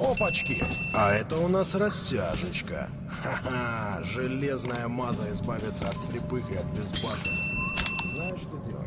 Опачки! А это у нас растяжечка. Ха-ха! Железная маза избавится от слепых и от безбашенных. Знаешь, что делать?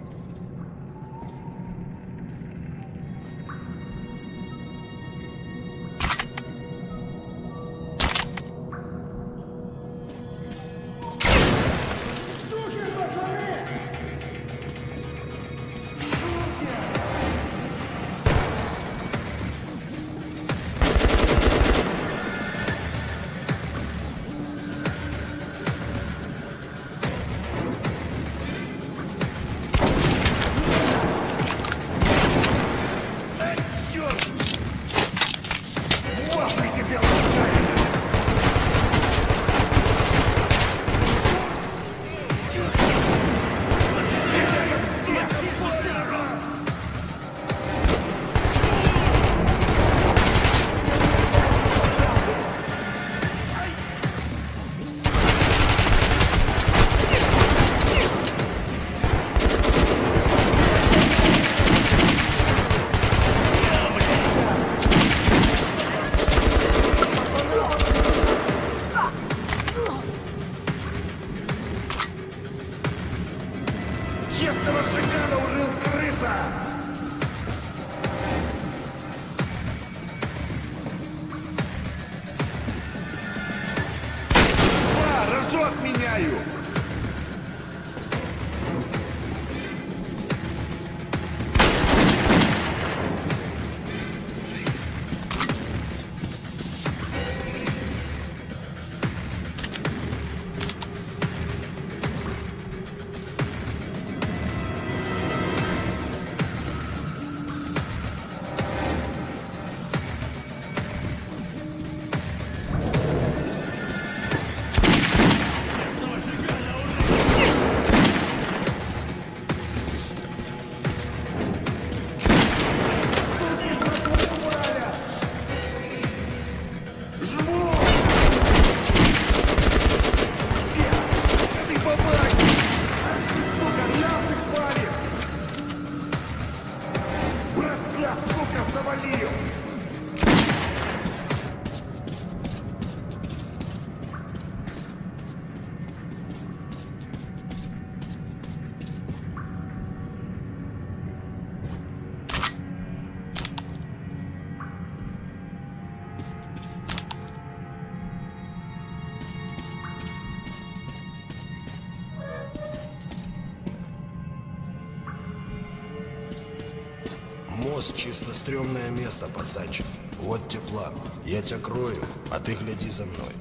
Чисто стрёмное место, пацанчик. Вот план. Я тебя крою, а ты гляди за мной.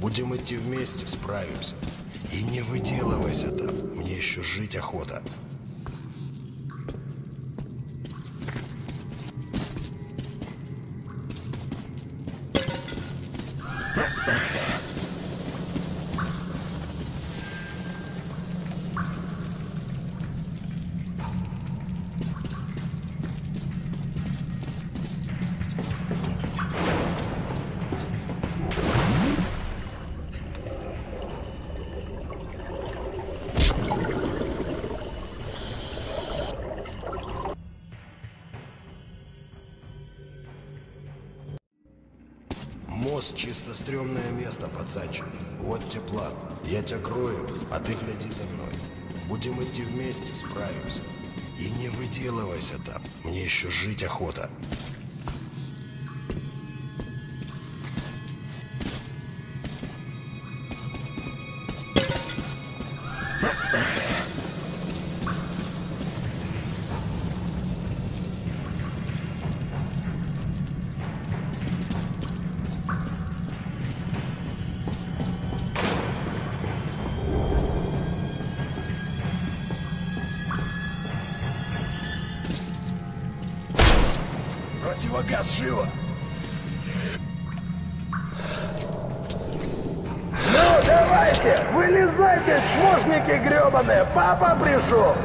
Будем идти вместе, справимся. И не выделывайся там. Мне еще жить охота. Мост чисто стрёмное место, пацанчик. Вот тебе план. Я тебя крою, а ты гляди за мной. Будем идти вместе, справимся. И не выделывайся там. Мне еще жить охота. Противогаз живо! Ну, давайте, вылезайте, чмошники гребаные, папа пришел.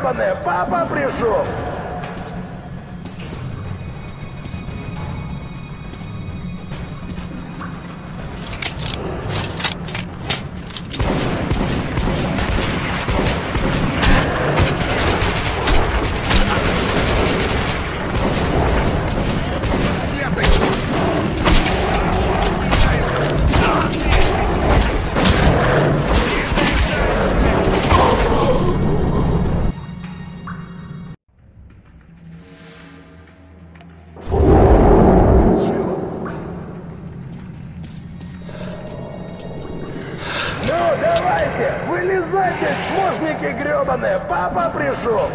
Чмошники гребаные, папа пришел. Маслята Давайте, вылезайте, чмошники гребаные, папа пришел.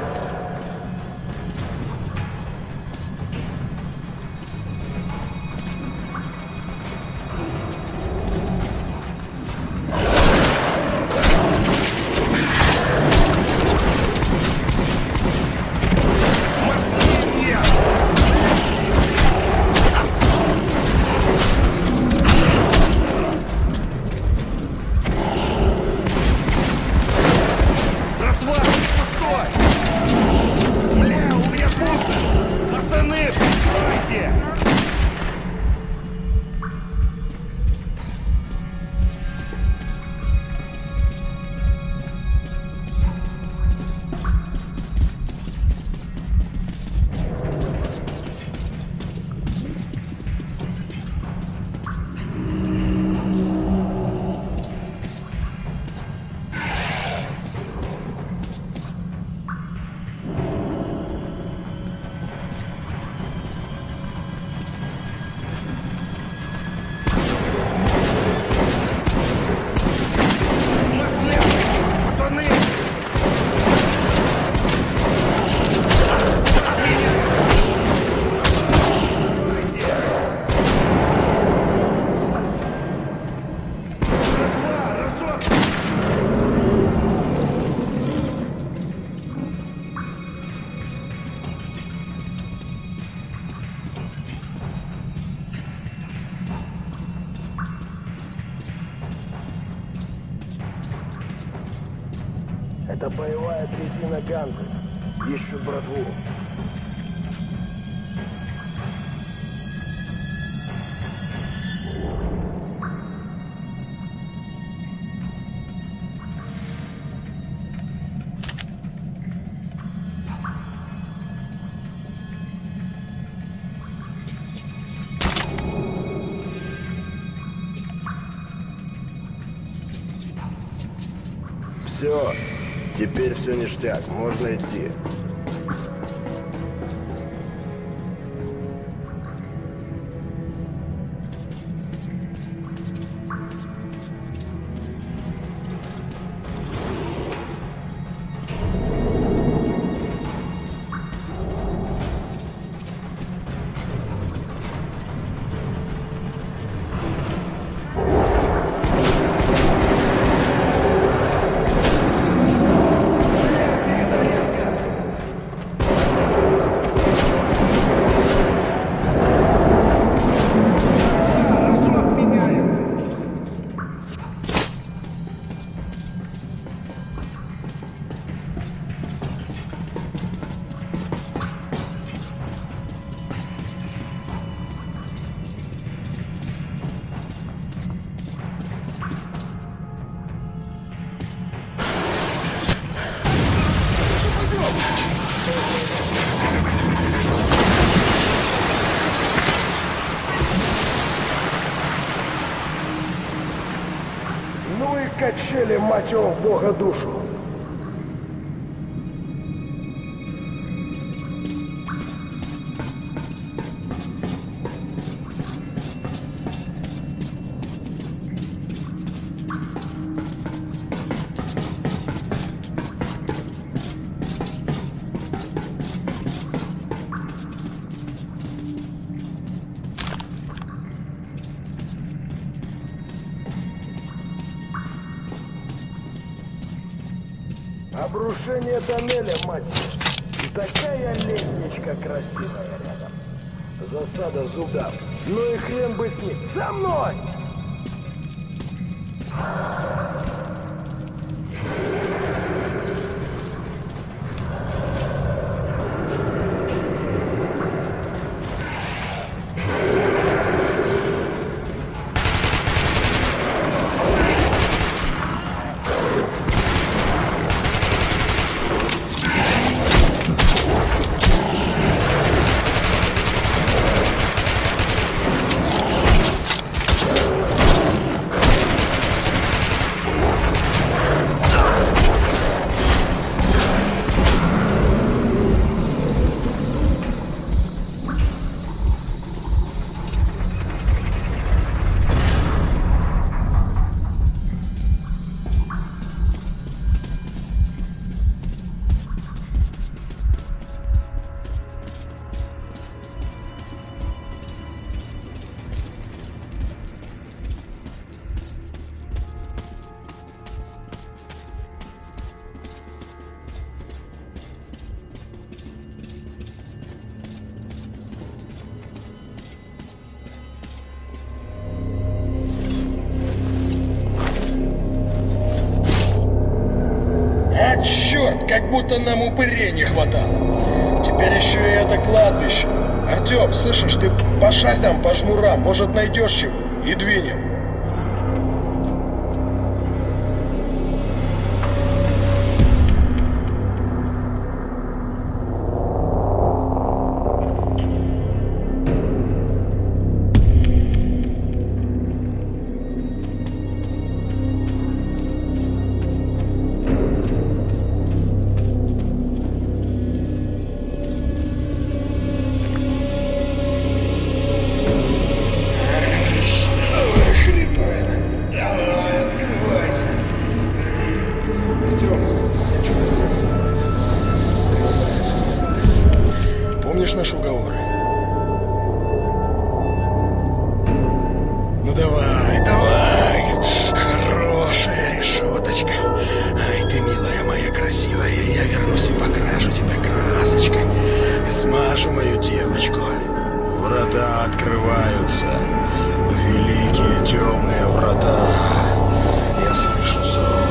Это боевая третьина Ганзы. Ищут братву. Все, теперь все ништяк, можно идти. Ну и качели, мать его, бога душу. Обрушение тоннеля, мать. И такая лестничка красивая рядом. Засада зубов. Ну и хрен бы с ним. За мной! Будто нам упырей не хватало. Теперь еще и это кладбище. Артем, слышишь, ты пошарь там по жмурам, может найдешь чего, и двинем. Вернусь и покрашу тебя красочкой. И смажу мою девочку. Врата открываются. Великие темные врата. Я слышу зов.